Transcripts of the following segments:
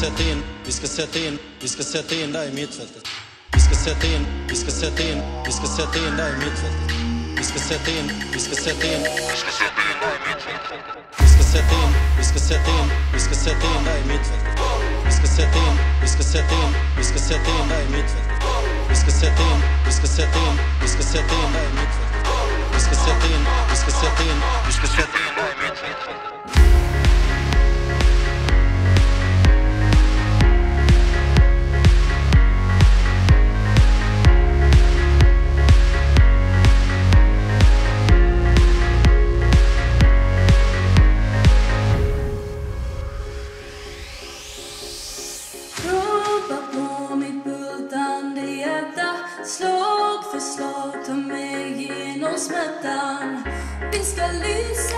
sätta in, vi ska sätta in, vi ska sätta in där i mittfältet. Vi ska sätta in, vi ska sätta in, vi ska sätta in där i mittfältet. Vi ska sätta in, vi ska sätta in, vi ska sätta in där i mittfältet. Vi ska sätta in, vi ska sätta in, vi ska sätta in där i mittfältet. Vi ska sätta in, vi ska sätta in, vi ska sätta in där i mittfältet. Vi ska sätta in, vi ska sätta in, vi ska sätta in där i mittfältet. Vi ska sätta in, vi ska sätta in, vi ska sätta in där i mittfältet. Förslag ta mig genom smärtan. Vi ska lysa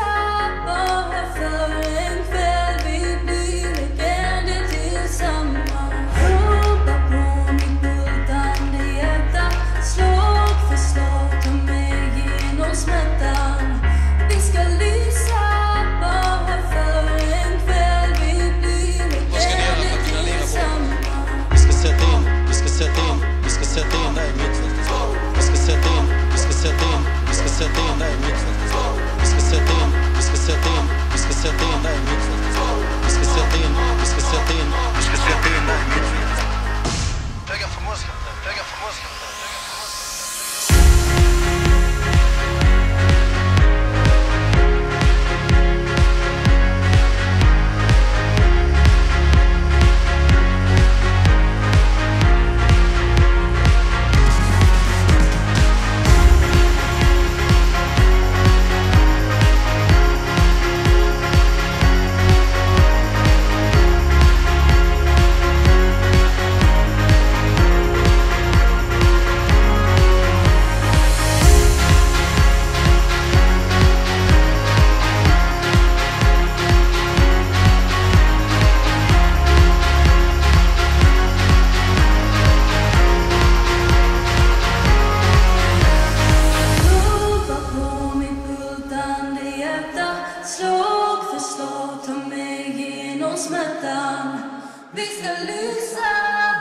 vi ska sätta in där is my tongue, this elusive.